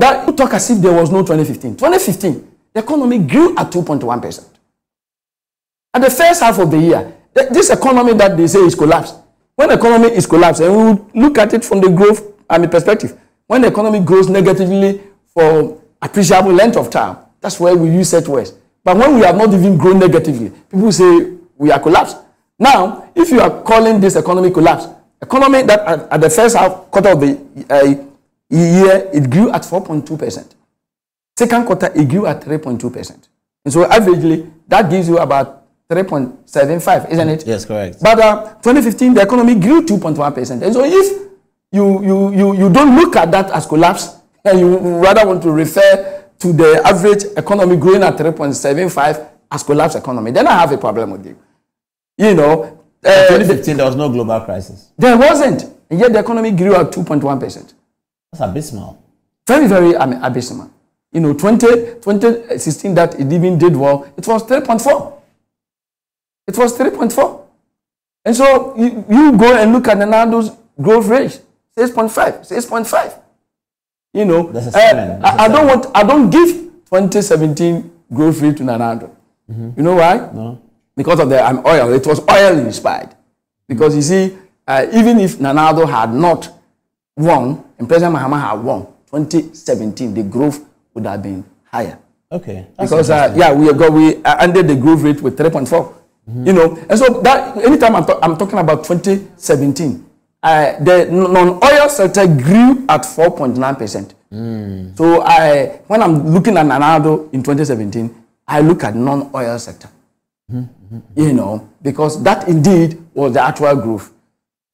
that you talk as if there was no 2015. 2015, the economy grew at 2.1%. At the first half of the year, this economy that they say is collapsed, when the economy is collapsed, and we look at it from the growth I mean, perspective, when the economy grows negatively for appreciable length of time, that's where we use such words. But when we have not even grown negatively, people say we are collapsed. Now, if you are calling this economy collapse, economy that at, at the first half quarter of the uh, year, it grew at 4.2%. Second quarter, it grew at 3.2%. And so averagely, that gives you about 3.75, isn't it? Yes, correct. But uh, 2015, the economy grew 2.1%. And so if you, you, you, you don't look at that as collapse, and you rather want to refer to the average economy growing at 3.75 as collapse economy, then I have a problem with you. You know, uh, 2015 there was no global crisis. There wasn't, and yet the economy grew at 2.1 percent. That's abysmal. Very, very I mean, abysmal. You know, 20, 2016 that it even did well, it was 3.4. It was 3.4. And so you, you go and look at Nana Addo's growth rate, 6.5, 6.5. You know, uh, I, I, don't want, I don't give 2017 growth rate to Nana Addo. Mm -hmm. You know why? No. Because of the um, oil. It was oil inspired. Because you see, uh, even if Nana Addo had not won, and President Mahama had won 2017, the growth would have been higher. Okay. Because uh, yeah, we got we ended the growth rate with 3.4. Mm -hmm. You know, and so that anytime I'm, I'm talking about 2017, uh, the non-oil sector grew at 4.9%. Mm. So I, when I'm looking at Nana Addo in 2017, I look at non-oil sector. Mm -hmm. You know, because that indeed was the actual growth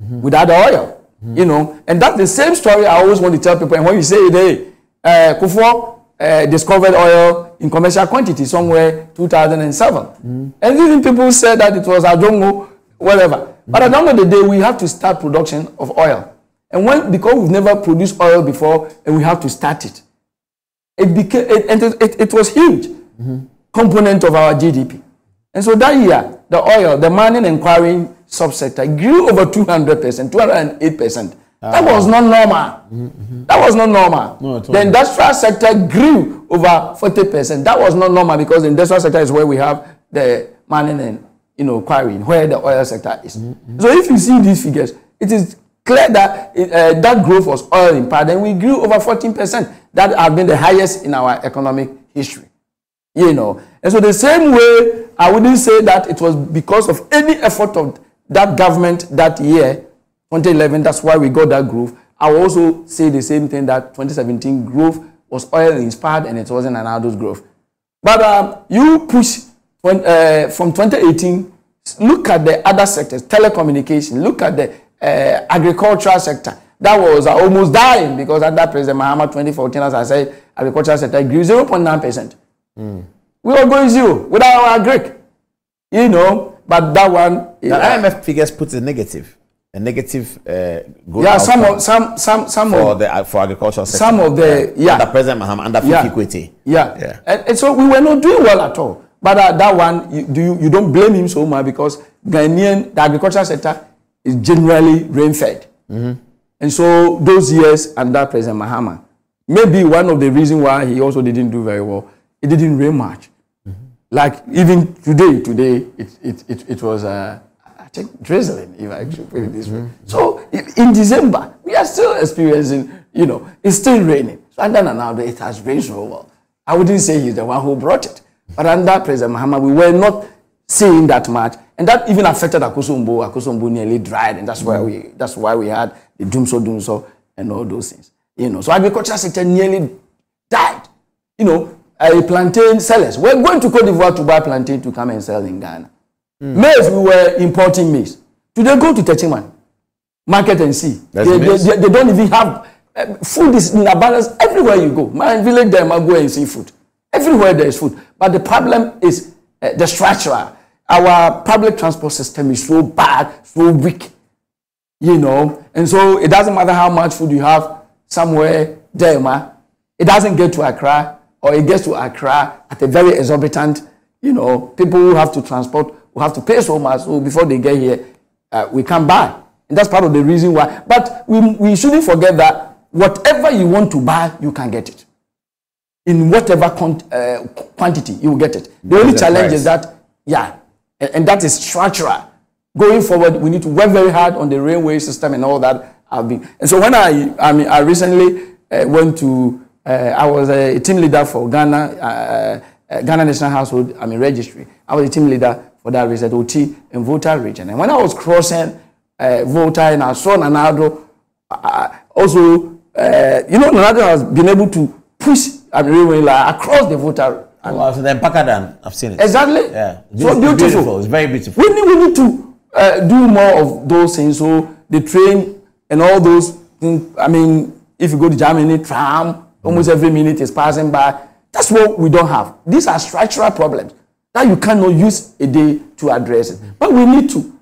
mm -hmm. without the oil. -hmm. You know, and that's the same story I always want to tell people. And when you say, hey, uh, Kufuor uh, discovered oil in commercial quantity somewhere 2007. And even people said that it was Ajongo, whatever. But at the end of the day, we have to start production of oil. And when, because we've never produced oil before, and we have to start it, it became, it, it, it, it was huge mm -hmm. component of our GDP. And so that year, the oil, the mining and quarrying subsector grew over 200%, 208%. Ah. That was not normal. Mm -hmm. That was not normal. No, the industrial sector grew over 40%. That was not normal because the industrial sector is where we have the mining and you know, quarrying, where the oil sector is. Mm -hmm. So if you see these figures, it is clear that uh, that growth was oil in part, and we grew over 14%. That have been the highest in our economic history. You know, and so the same way, I wouldn't say that it was because of any effort of that government that year, 2011, that's why we got that growth. I will also say the same thing that 2017 growth was oil inspired and it wasn't an adult growth. But um, you push when, uh, from 2018, look at the other sectors, telecommunication, look at the uh, agricultural sector. That was uh, almost dying because under President Mahama 2014, as I said, agricultural sector grew 0.9%. Mm. We were going zero without our agric. You know, but that one... The uh, IMF figures put a negative. A negative uh, growth Yeah, some of, some, some, some for of... The, uh, for agricultural sector. Some of the... Yeah. Under President Mahama, under yeah. Fifi Yeah. yeah. And, and so we were not doing well at all. But uh, that one, you, do you, you don't blame him so much because Ghanaian, the agricultural sector is generally rain-fed. Mm -hmm. And so those years under President Mahama, maybe one of the reasons why he also didn't do very well, it didn't rain much. Like even today, today, it, it, it, it was, uh, I think, drizzling, if I should put it this way. Mm -hmm. So in December, we are still experiencing, you know, it's still raining. So under now it has rained so well. I wouldn't say he's the one who brought it. But under President Mahama, we were not seeing that much. And that even affected Akosombo. Akosombo nearly dried. And that's why we that's why we had the Dumso Dumso and all those things. You know, so agriculture sector nearly died. You know, a plantain sellers. We're going to Cote d'Ivoire to buy plantain to come and sell in Ghana. Mm. Maize, we were importing maize. Today, go to Techiman market and see. They, they, they, they, don't even have uh, food is in abundance everywhere you go. My village there, I go and see food. Everywhere there is food. But the problem is uh, the structure. Our public transport system is so bad, so weak. You know, and so it doesn't matter how much food you have somewhere there, ma. It doesn't get to Accra, or it gets to Accra at a very exorbitant, you know, people who have to transport who have to pay so much so before they get here, uh, we can't buy. And that's part of the reason why. But we, we shouldn't forget that whatever you want to buy, you can get it. in whatever uh, quantity, you will get it. The only the challenge price. is that, yeah, and, and that is structural. Going forward, we need to work very hard on the railway system and all that. I've been, and so when I, I mean, I recently uh, went to, I was a team leader for Ghana, uh, uh, Ghana National Household, I mean, Registry. I was a team leader for that research, OT in Volta region. And when I was crossing uh, Volta and I saw Nana Addo, uh, also, uh, you know, Nana Addo has been able to push I mean, railway line across the Volta. I mean, Well, so then Mpakadan, I've seen it. Exactly. Yeah. So It's beautiful. beautiful. It's very beautiful. We need, we need to uh, do more of those things. So the train and all those things. I mean, if you go to Germany, tram, almost every minute is passing by. That's what we don't have. These are structural problems that you cannot use a day to address it. But we need to.